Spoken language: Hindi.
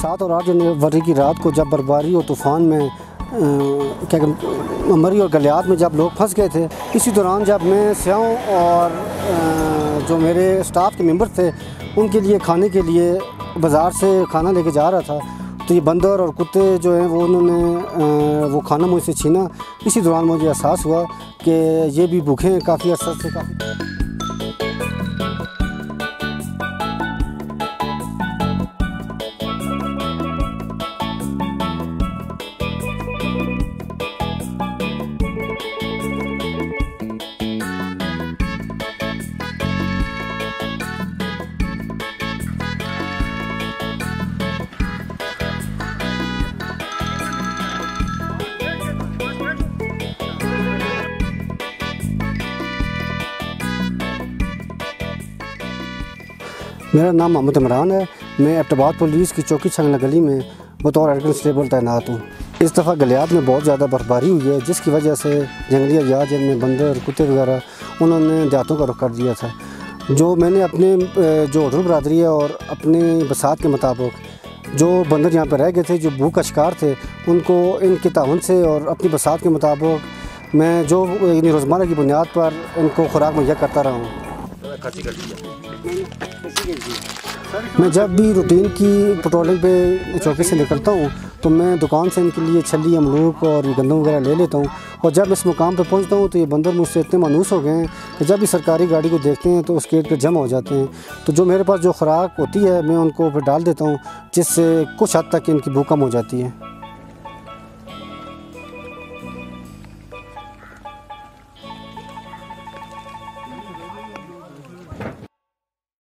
सात और आठ जनवरी की रात को जब बर्फबारी और तूफ़ान में क्या मरी और गलियात में जब लोग फंस गए थे इसी दौरान जब मैं स्याऊँ और आ, जो मेरे स्टाफ के मेंबर थे उनके लिए खाने के लिए बाज़ार से खाना लेके जा रहा था तो ये बंदर और कुत्ते जो हैं वो उन्होंने वो खाना मुझसे छीना। इसी दौरान मुझे एहसास हुआ कि ये भी भूखे हैं काफ़ी अर्सा से काफ़ी मेरा नाम मोहम्मद इमरान है। मैं एबटाबाद पुलिस की चौकी छंगला गली में बतौर हेड कंस्टेबल तैनात हूँ इस दफ़ा गलियात में बहुत ज़्यादा बर्फबारी हुई है, जिसकी वजह से जंगली अजात जिनमें बंदर, कुत्ते वगैरह, उन्होंने देहातों का रुख कर दिया था। जो मैंने अपने जो होटल बरदरी है और अपने बसात के मुताबिक जो बंदर यहाँ पर रह गए थे, जो भूख का शिकार थे, उनको इनके ताउन से और अपनी बसात के मुताबिक मैं जो रोज़मर्रा की बुनियाद पर उनको खुराक मुहैया करता रहा हूँ। मैं जब भी रूटीन की पेट्रोलिंग पे चौकी से निकलता हूँ तो मैं दुकान से इनके लिए छली अमरूक और गंदम वगैरह ले लेता हूँ। और जब इस मुकाम पे पहुँचता हूँ तो ये बंदर मुझसे इतने मानूस हो गए हैं कि जब भी सरकारी गाड़ी को देखते हैं तो उस गेट पर जमा हो जाते हैं। तो जो मेरे पास जो खुराक होती है, मैं उनको फिर डाल देता हूँ, जिससे कुछ हद तक इनकी भूख कम हो जाती है।